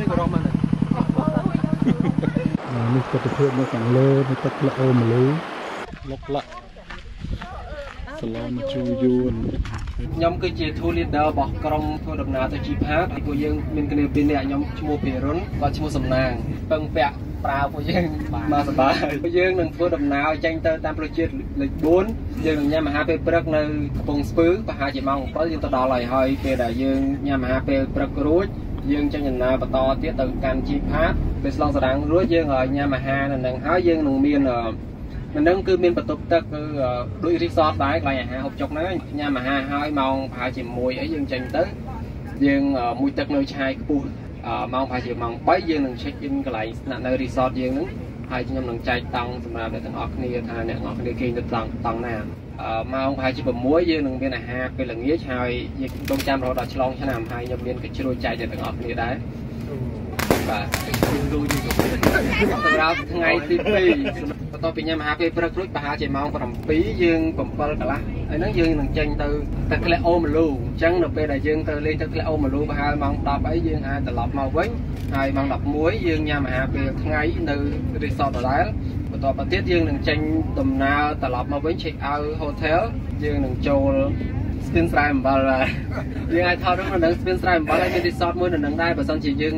ជួយក៏រំហ្នឹងនេះទស្សនភាពនៅខាងលើនៃទឹកក្លអូមលូលុកលាក់សឡមជូយួនខ្ញុំគឺជា tour leader របស់ក្រុមធ្វើដំណើរទៅជីផាតហើយពួកយើងមានគ្នាពីរនាក់ខ្ញុំឈ្មោះភិរុនគាត់ឈ្មោះសំណាងពឹងពាក់ប្រើពួកយើងមកសប្បាយពួកយើងនឹងធ្វើដំណើរចេញទៅតាមផ្លូវជាតិលេខ4យើងនឹងញ៉ាំអាហារពេលព្រឹកនៅកំពង់ស្ពឺប្រហែលជាម៉ោង7យើងទៅដល់ហើយហើយពេលដែលយើងញ៉ាំអាហារពេលព្រឹករួច យើងចេញដំណើរបន្តទៀតទៅកាន់ជីផាតពេលស្លងសារ៉ាំងរួចយើងញ៉ាំអាហារនៅនឹងហើយយើងនឹងមាននៅនឹងគឺមានបន្ទប់ទឹកគឺដូច resort ដែរកន្លែងអាហារហូបចុកហ្នឹងញ៉ាំអាហារហើយម៉ោងប្រហែលជាមួយអីយើងចេញទៅយើងមួយទឹកនៅឆាយខ្ពស់ម៉ោងប្រហែលជាម៉ោង3យើងនឹង check in កន្លែងស្នាក់នៅ resort យើងហ្នឹងហើយខ្ញុំនឹងចែកតង់សម្រាប់អ្នកទាំងអស់គ្នាថាអ្នកទាំងអស់គ្នាគេងទៅតង់តង់ណា ម៉ោងប្រហែលជា6យើងនឹងមានអាហារពេលល្ងាចហើយយើងដូចចាំរហូតដល់ឆ្លងឆ្នាំហើយខ្ញុំមានកញ្ជ្រួចចែកទៅទាំងអស់គ្នាដែរ បាទដូចនេះក៏សម្រាប់ថ្ងៃទី2បន្ទាប់ពីញ៉ាំអាហារពេលព្រឹករួចប្រហែលជាម៉ោង7យើង7កន្លះហើយហ្នឹងយើងនឹងចេញទៅទៅក្លែអូម៉ាលូអញ្ចឹងនៅពេលដែលយើងទៅលេងទៅក្លែអូម៉ាលូប្រហែលម៉ោង10អីយើងអាចត្រឡប់មកវិញហើយម៉ោង11យើងញ៉ាំអាហារពេលថ្ងៃនៅ resort ដដែលបន្ទាប់មកទៀតយើងនឹងចេញដំណើរត្រឡប់មកវិញ check out hotel យើងនឹងចូលស្ពានស្រែអំបិលយើងអាចថតរូបនៅនឹងស្ពានស្រែអំបិលហើយមាន resort មួយនៅនឹងដែរបើសិនជាយើង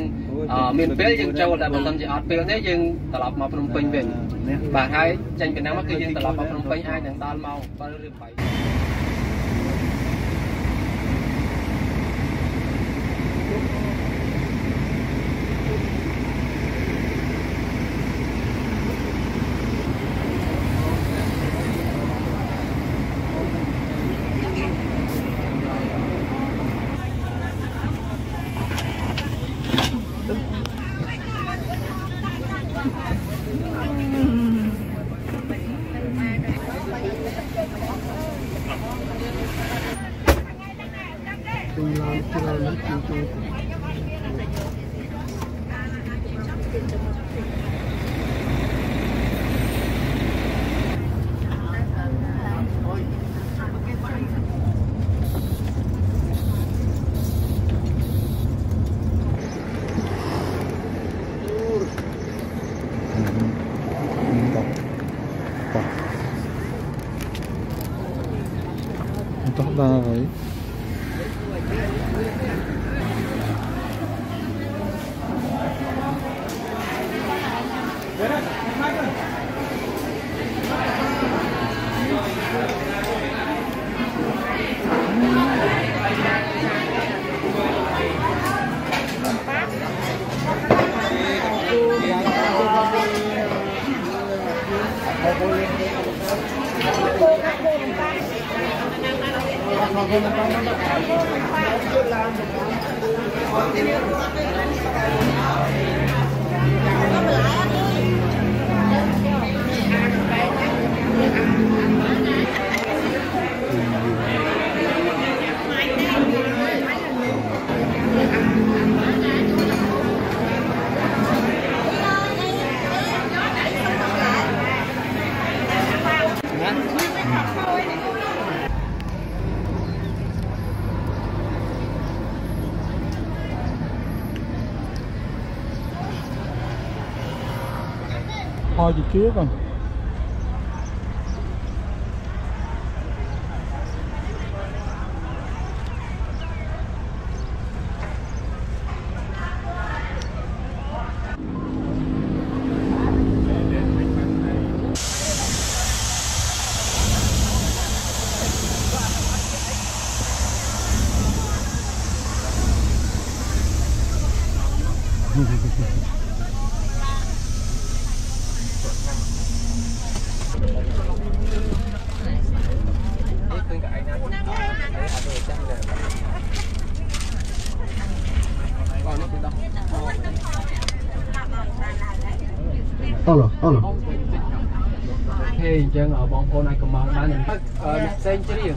មានពេលយើងចូលតែបើសិនជាអត់ពេលទេយើងត្រឡប់មកភ្នំពេញវិញបាទហើយចេញពីហ្នឹងមកគឺយើងត្រឡប់មកភ្នំពេញអាចនឹងដល់ម៉ោង7ឬ8 pode aqui, mano. អូនអាចកំងបានអ្នកផ្សេងច្រៀង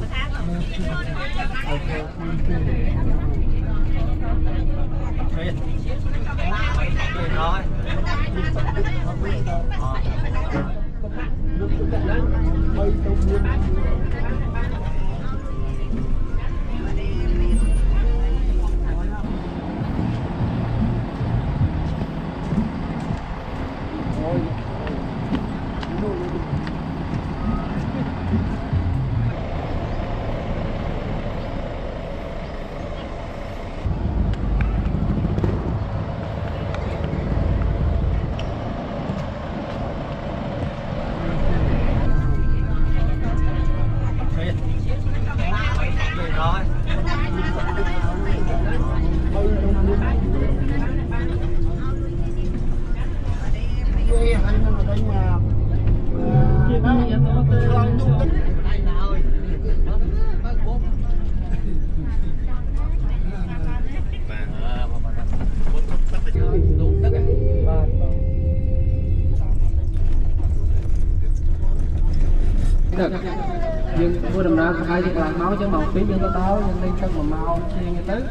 hai dân làm máu chứ màu phím dân tao dân đi cân mà mau chiên như tức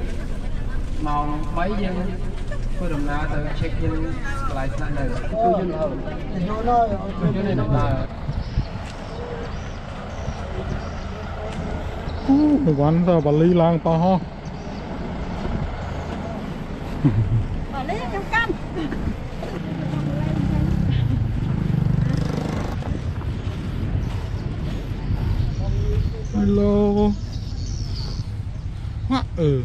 màu bấy dân cô đồng nào từ check dân lại sang đời cô dân hầu nó nói cô dân này cái quán sao bà ly lang to ho. Bà ly trong căn hello. Quá ừ.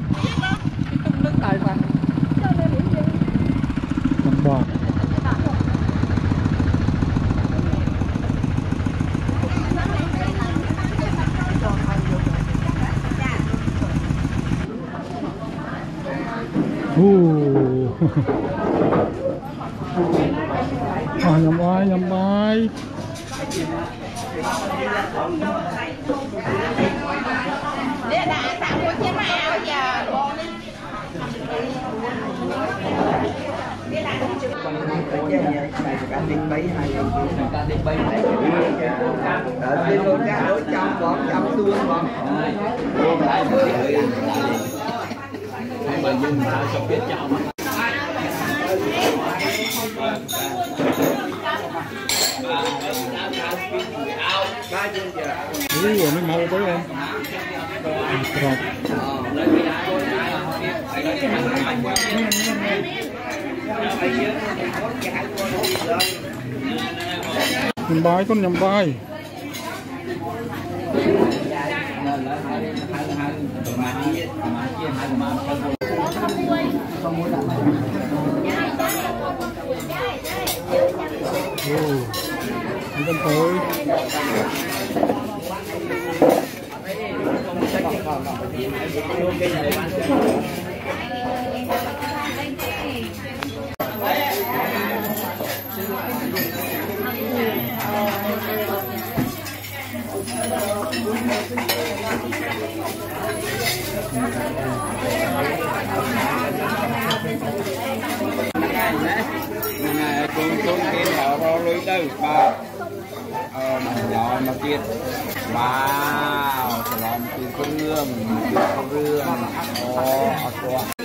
nhầm bài con nhầm bài Ừ, con tới. Hãy subscribe cho kênh Ghiền Mì Gõ Để không bỏ lỡ những video hấp dẫn con con kia là rô lưới tư ba ờ mà nhỏ mà kia ba làm từ con lương từ con lương ô ô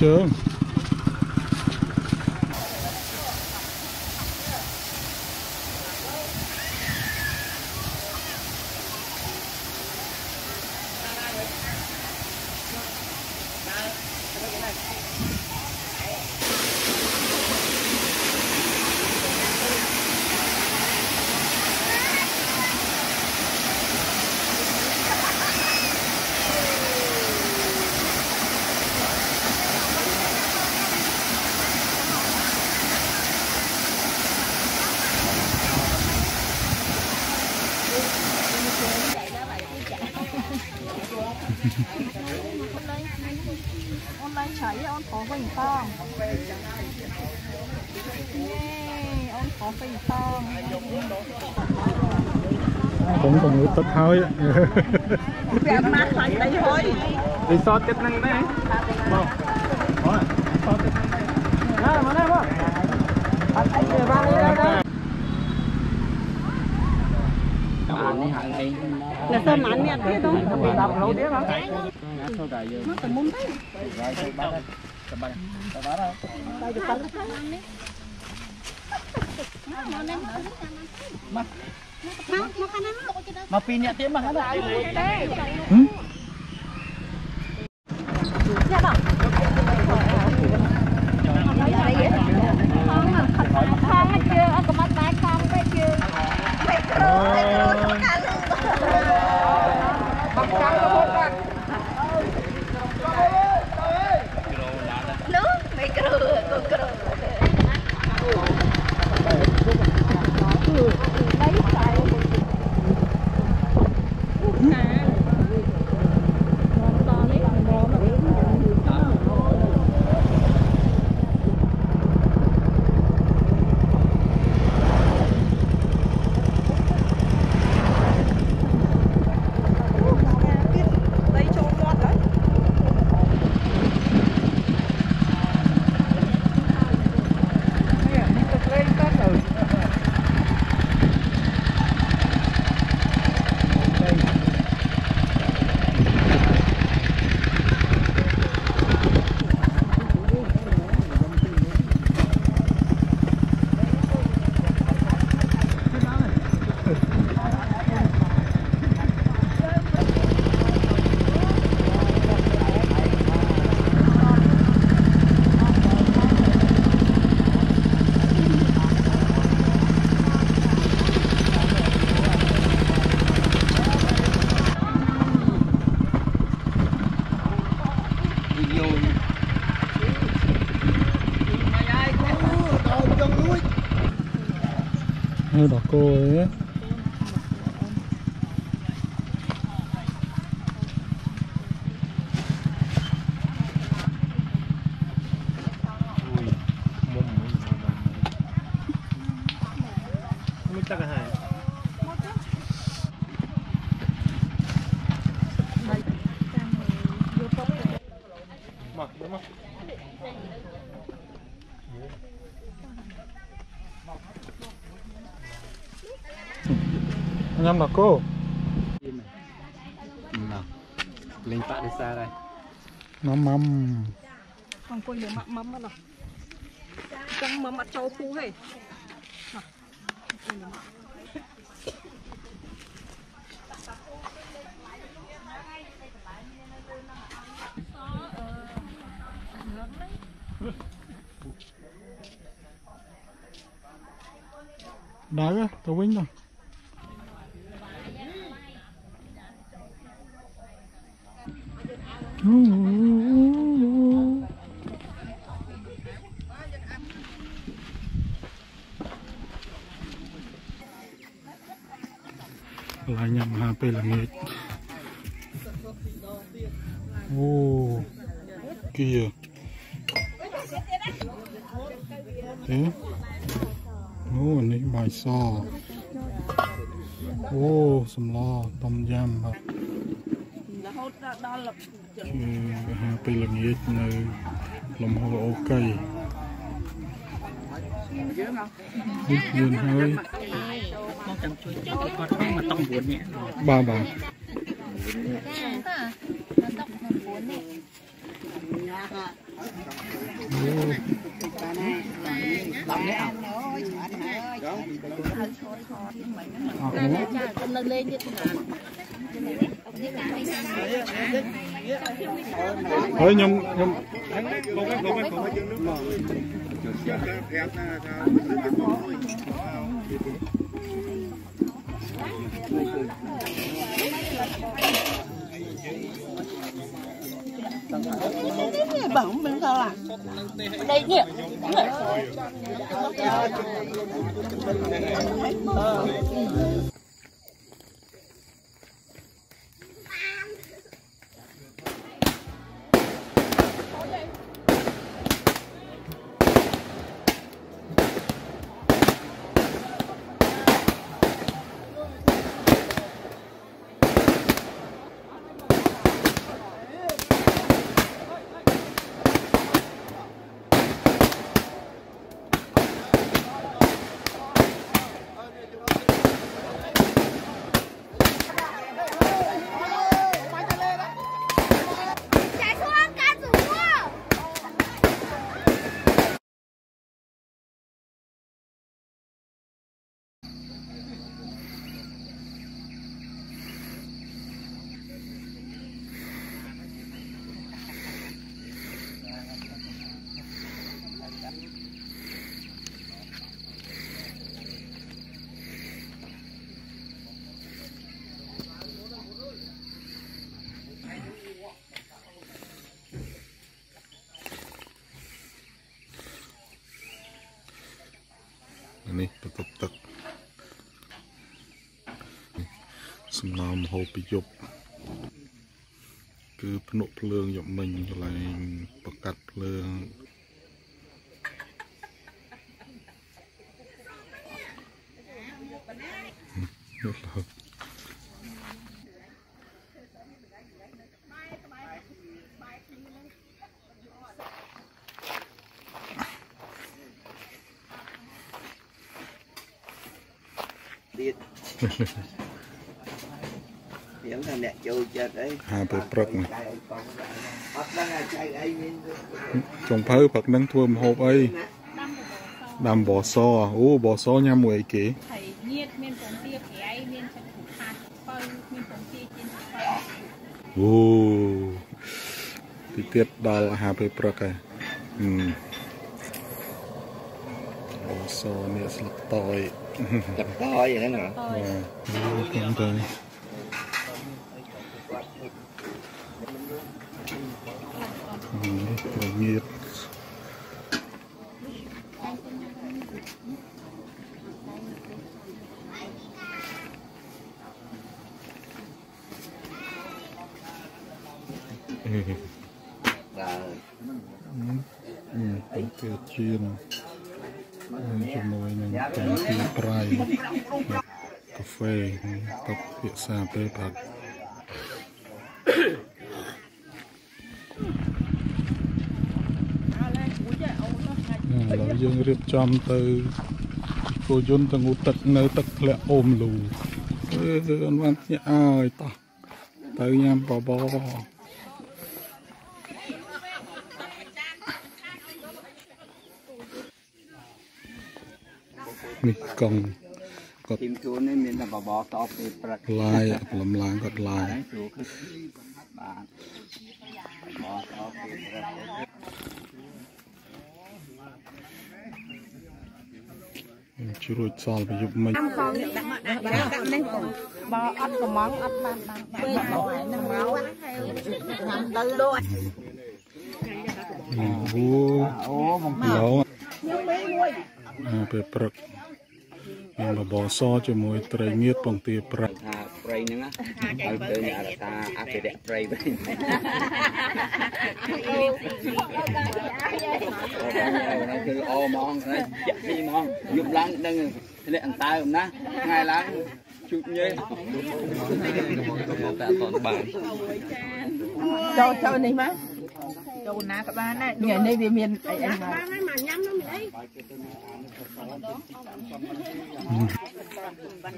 Ciao. cũng còn một tịch hơi đi so tiếp năng đấy không đó so tiếp năng đấy đó mà đây không anh anh về ba đi đâu đâu là sao mà anh nhặt thế đúng không bị đập lâu tiếng không mất tầm muốn đấy មកណាបងអត់អីទេបានទេណា បាននេះហើយនេះ នៅសល់ប៉ុន្មានទៀតទេបង 10គីឡូទៀតហ៎ ធ្ good. 오늘 바꿔. 예. cô. Lên bạn đi xa đây. Mắm mắm. Không cô nhớ mắm mắm mà trong mắm mặt cháu phu hay đá cơ, tàu vinh rồi. ឡាញ៉ាំអាហារពេលល្ងាចអូគីហ៎អូនេះបាយសអូសម្លតំយ៉ាំបាទ តដល់ជាអាហារពេលល្ងាចនៅលំហអូកៃនេះយឺនហើយមកចាំជួយគាត់ហ្នឹងមកតុង9នេះបាទបាទតាដល់តុកនៅ4នេះអូអរគុណចានៅលេងទៀតណា Thôi nhung nhung. bẩn bên sao à đây nhỉ Hãy ហូបពីយប់គឺភ្នក់ភ្លើងយកមិញកន្លែងបកាត់ភ្លើងនោះឡើយ ទៀតយើងថាអ្នកចូលចិត្តអី ហាពេលព្រឹកនេះអត់ដឹងថាចៅអីមានចុងភៅព្រឹកហ្នឹងធ្វើម្ហូបអីដាំបសអូបសញ៉ាំមួយអីគេថៃញៀតមានពងទាប្រៃមានទឹកผูខាតបើមានពងទាជិនស្បើអូទីទៀតដល់អាហារពេលព្រឹកហើយហឹមបសនេះស្លឹកតយចាប់តយហ្នឹងហ៎អូខ្ញុំទៅ នេះត្រវៀតបាទគឺជាជាមួយនឹងកម្មវិធីប្រៃកាហ្វេតុបភាសាពេលផាត់ ឥឡូវយើងរៀបចំទៅគោយន្តទៅងូតទឹកនៅទឹកធ្លាក់អូមលូអឺអត់បានភ្ញាក់អើយតោះទៅញ៉ាំបបរនេះកង់គាត់ទីមជួននេះមានតែបបរតបពេលព្រឹកឡាយអាព្រលឹមឡើងគាត់ឡាយហ្នឹងគ្រូគឺបាទបបរតបពេលព្រឹក ជ្រួចសល់ប្រយុទ្ធមិញដាក់មកដាក់ដាក់នេះបើអត់កំងអត់បានបានពេលមកនឹងមកញ៉ាំទៅដូចអូអូបងឡូអាពេលព្រឹក មានបបរសជាមួយត្រីងៀតពងទាប្រាក់ថាព្រៃហ្នឹងណាហើយទៅអ្នករក្សាអភិរក្សព្រៃវិញហ្នឹងគឺអហ្មងហ្នឹងចាក់ទីហ្មងយប់ឡើងដឹងធ្លាក់អន្តើមណាថ្ងៃឡើងជូតញើតែអត់បានចូលចូលនេះមកចូលណាក៏បានដែរនេះនេះវាមានអីអីមកបានដឹងដឹងអឺហាមណាខែណាបានជួបគ្នាដ ល់ហ្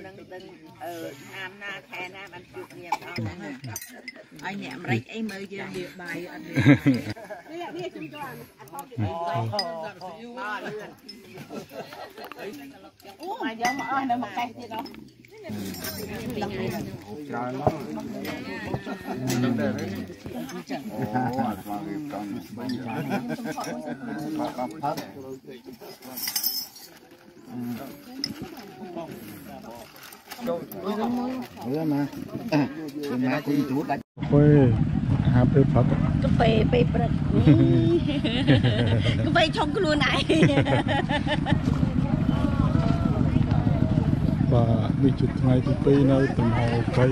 នឹងហើយអ្នកអាមេរិកអីមើលយើងវាបាយអត់មានអូមកយកមកអស់នៅមកកេះទៀតអស់ ច្រើនមកអូអត់មកវាកំបាញ់ច្រើនមកកំផឹក មើលណាពីណាទីជួតដាច់កាហ្វេអាហារពេលព្រឹកកាហ្វេពេលព្រឹកកាហ្វេឆុងខ្លួនឯងបាទនេះជាថ្ងៃទី2នៅតំបន់អូកៃ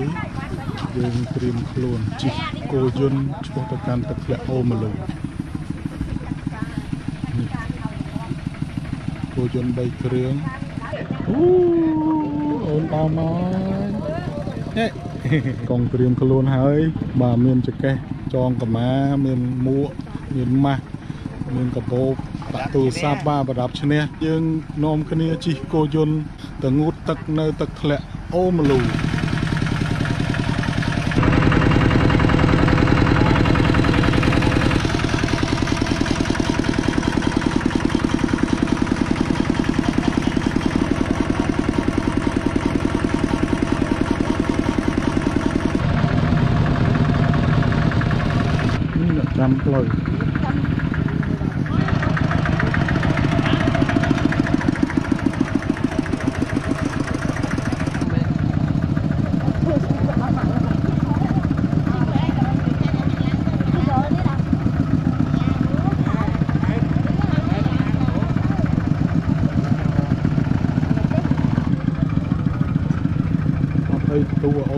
យើងត្រៀមខ្លួនជិះគោយន្តឆ្ពោះទៅកាន់ទឹកធ្លាក់អូមលូ គោយន្ត3គ្រឿងអូអូនដល់មកហេកងត្រៀមខ្លួនហើយបាទមានចកេះចងកម៉ាមានមួកមានម៉ាស់មានកបោបដាក់ទូរស័ព្ទបាទប្រដាប់ឈ្នះយើងនាំគ្នាជិះគោយន្តទៅងូតទឹកនៅទឹកធ្លាក់អូមលូ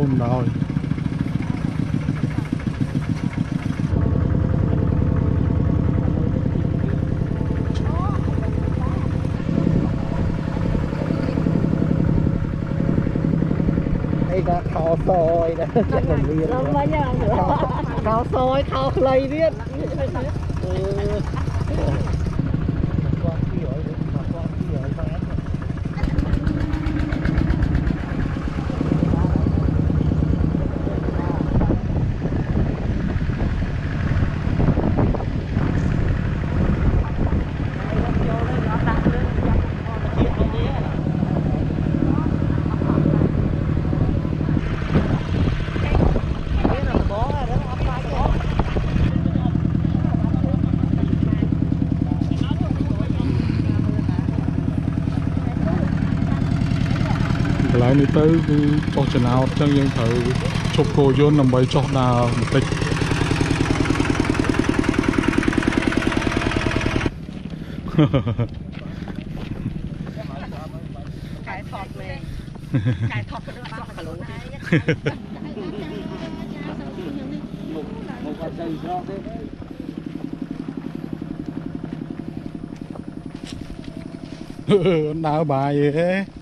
ôm rồi. Đây đã thò soi đã chắc là nguyên rồi. កន្លែងនេះទៅគឺចុះចំណោតអញ្ចឹងយើងត្រូវឈប់គោយន្តដើម្បីចុះដើរបន្តិច កែថតមែនកែថតទៅដល់គីឡូ មុខមុខ អឺដើរបាយហេដើរបាយហេ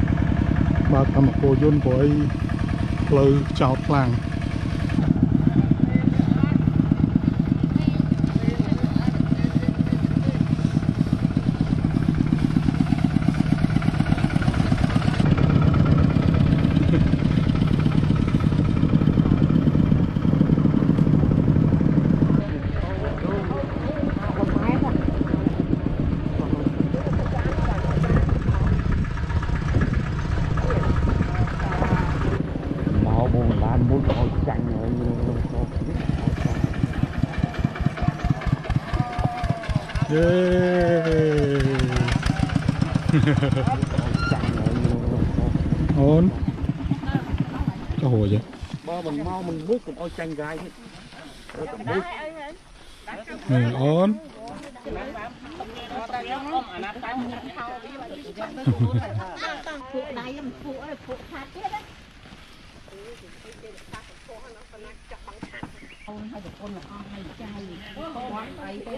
កកម្មគោយន្តព្រោះអីផ្លូវចោតខ្លាំង មកបងបានមួយក៏ឲ្យចាញ់ហើយ យេចាញ់ហើយអូនចុះហួចហ៎បើមិនមកមិនមួយក៏ឲ្យចាញ់កាយទេនេះអូនពួកដៃមិនពួកអើពួកខាត់ទៀតណាអូនឲ្យប្រពន្ធអស់ហើយចៅគាត់អីទេ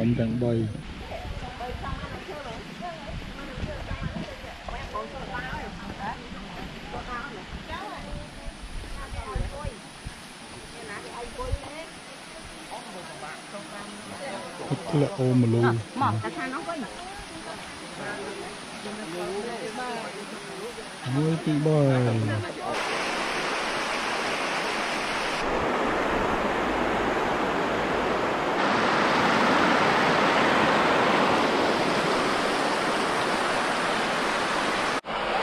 មុំទាំង3ធ្លាក់អូមលូមកតែខាងនោះវិញមួយពីរបី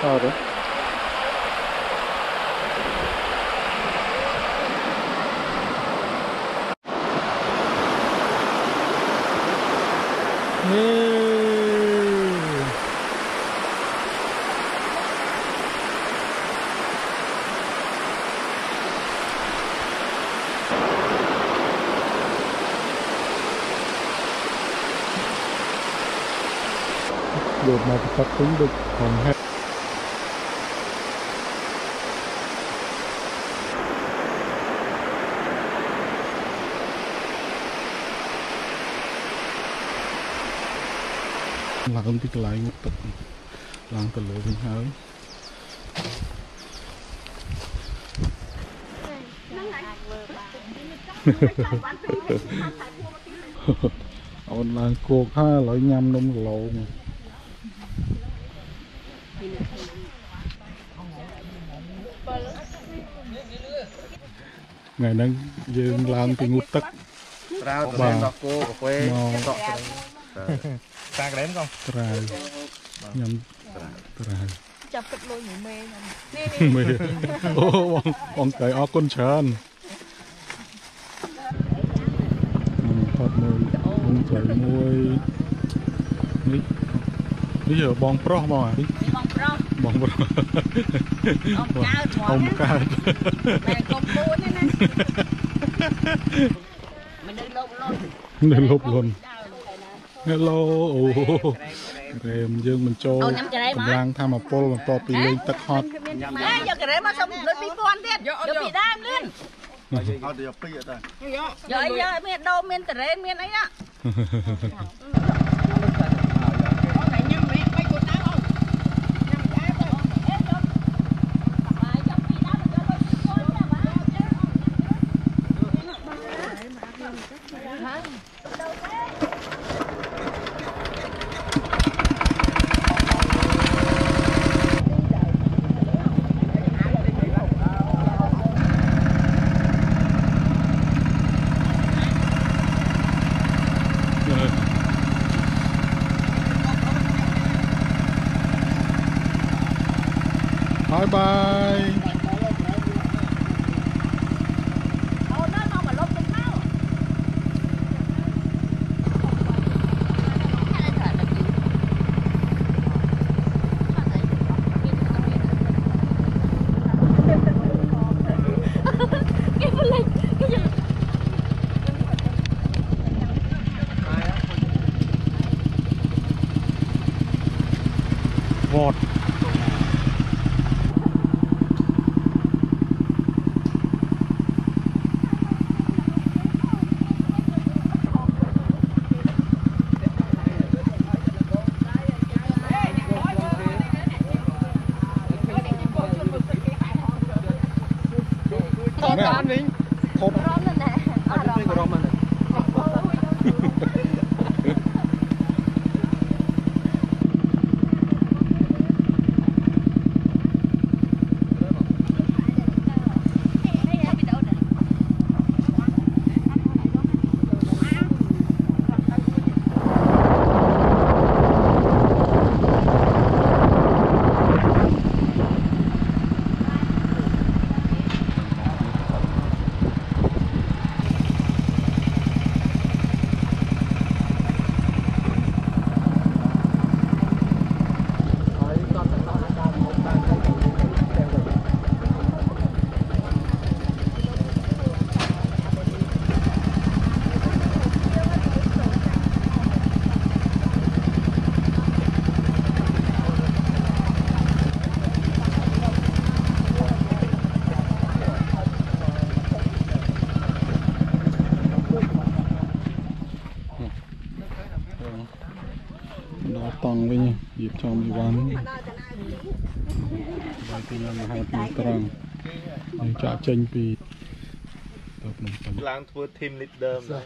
Claro. được mà tập tính được còn hai ឡើងពីកន្លែងងត់ទឹកឡើងទៅលើវិញហើយអូនឡើងគោកហើយឥឡូវញ៉ាំនំគីឡូមកថ្ងៃហ្នឹងយើងឡើងពីងូតទឹក ប្រើទៅដល់គោកាហ្វេ មក សក់ស្រី តាក្រែមកងត្រាវញ៉ាំត្រាវចាប់ទឹកលុយមួយមេខ្ញុំនេះមើលអូបងបងកៃអរគុណច្រើននឹងផតមួយបងចៃមួយនេះនេះបងប្រុសបងអានេះបងប្រុសបងប្រុសអ៊ំកើតហ្មអ៊ំកើតងតែកុំពួនទេណាមិននៅលោកលុននៅលប់លុន ដើរ Hello អូរេមយើងបញ្ចូលកម្លាំងធម្មពលបន្ទាប់ពីលេងទឹកហត់ហេយកការ៉េមកសុំលុយ2000ទៀតយកពីដើមលឿនអត់យកពីអត់ទេយកអីយកមានដូរមានការ៉េមានអីណា 拜拜。 ពីញ៉ាំអាហារពីត្រង់ហើយចាក់ចេញពីទៅភ្នំពេញឡើងធ្វើ team leader ម្ល៉េះ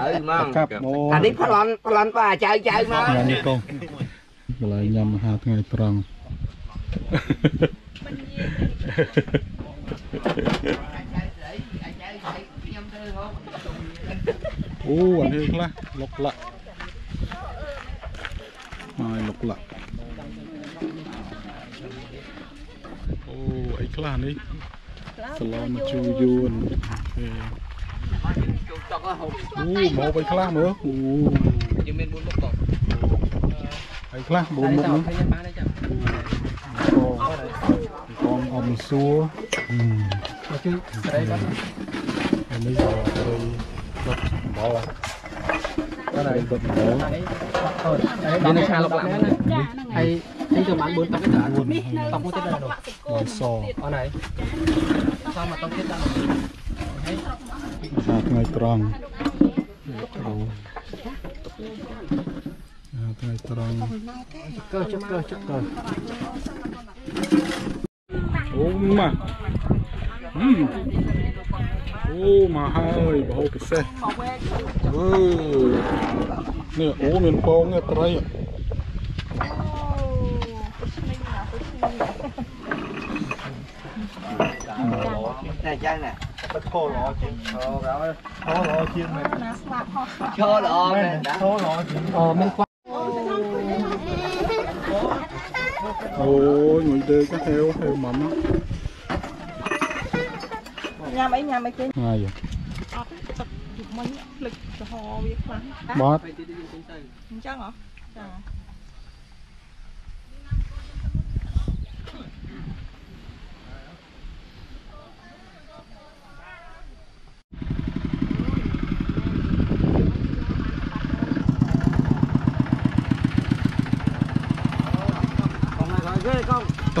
ហើយមកកាប់មកអានេះប្លន់ប្លន់ប៉ាចៅចៅមកញ៉ាំនេះកូនកន្លែងញ៉ាំអាហារថ្ងៃត្រង់អូអានេះខ្លះលុកលាក់ហើយលុកលាក់ អូអីខ្លះនេះសឡមជូរយួនអូអូមកអីខ្លះមើលអូយើងមាន4មុខតោះអីខ្លះ4មុខហ្នឹងឃើញបានទេចាកងអមសួរអឺមកជួយស្រីបាត់អានេះក៏ទៅដុតអំបោលបាត់ហើយដុតអំបោលមាននៅឆាលុបឡាក់ណាហើយ នេះទៅបាន4តុកទេតាតុកមួយទៀតដែរនោះបាយសអត់ហើយសមមកតុកទៀតដែរអាថ្ងៃត្រង់អូអាថ្ងៃត្រង់កើចុកកើចុកកើអូម៉ាហឹមអូមកហើយបហូពិសេសអឺនេះអូមានពងនេះត្រីតែចឹង ណា បិទខោល្អជាង អូក្រោយ ខោល្អជាងមែន ឈរល្អមែនណា ខោល្អជាង អូមានខ្វះ អូយមួយដេកហេវហេវម៉ាំ ញ៉ាំអីញ៉ាំអីគេ ថ្ងៃ មិញភ្លេចចំហវាខ្លាំង បាត់ អញ្ចឹងហ៎ចា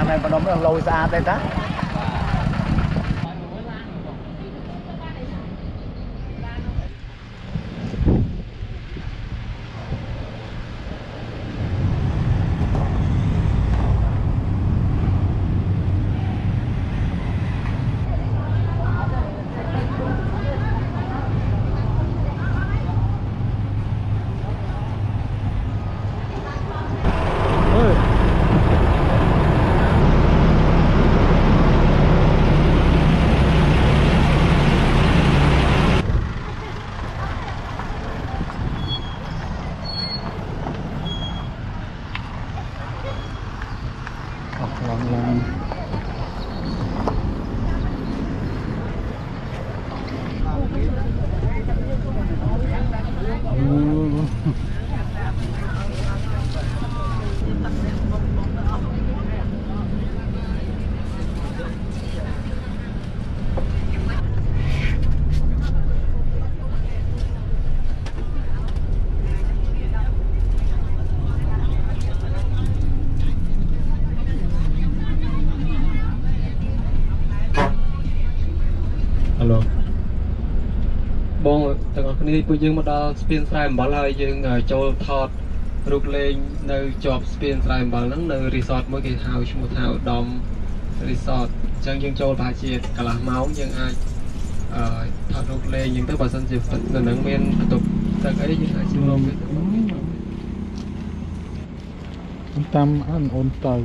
ទីកានៅម្ដុំនោះលយស្អាតទេតា ហៅឡូបងទាំងអស់គ្នាពួកយើងមកដល់ស្ពានស្រែអំបិលហើយយើងចូលថតរូបលេងនៅជាប់ស្ពានស្រែអំបិលហ្នឹងនៅរីសតមួយគេហៅឈ្មោះថាឧត្តមរីសតអញ្ចឹងយើងចូលប្រហែលជាកន្លះម៉ោងយើងអាចអឺថតរូបលេងអញ្ចឹងទៅបើសិនជានៅហ្នឹងមានបន្ទប់ទឹកអីយើងអាចចូលវាទៅតាមអានអូនទៅម